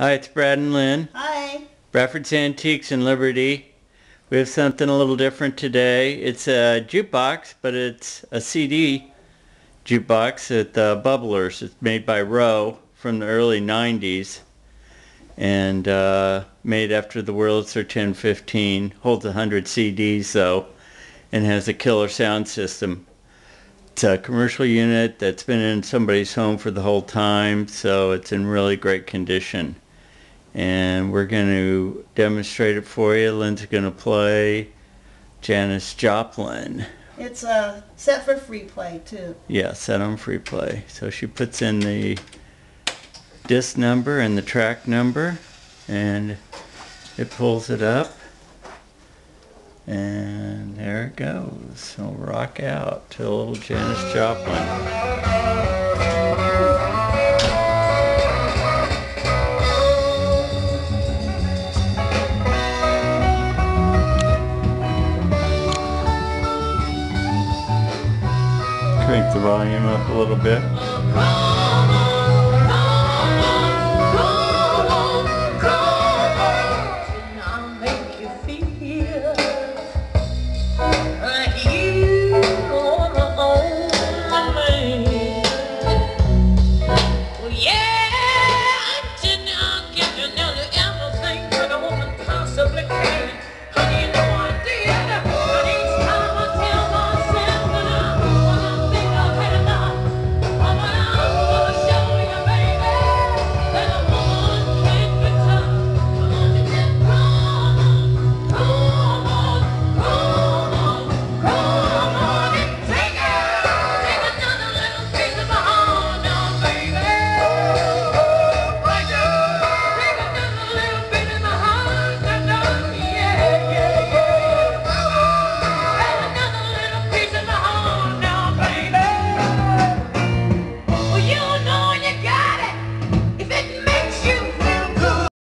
Hi, it's Brad and Lynn. Hi. Bradford's Antiques in Liberty. We have something a little different today. It's a jukebox, but it's a CD jukebox at the Bubblers. It's made by Rowe from the early 90s and uh, made after the Wurlitzer 1015. Holds 100 CDs though and has a killer sound system. It's a commercial unit that's been in somebody's home for the whole time, so it's in really great condition and we're going to demonstrate it for you. Lynn's going to play Janis Joplin. It's uh, set for free play too. Yeah, set on free play. So she puts in the disc number and the track number and it pulls it up and there it goes. So rock out to a little Janis Joplin. Crank the volume up a little bit.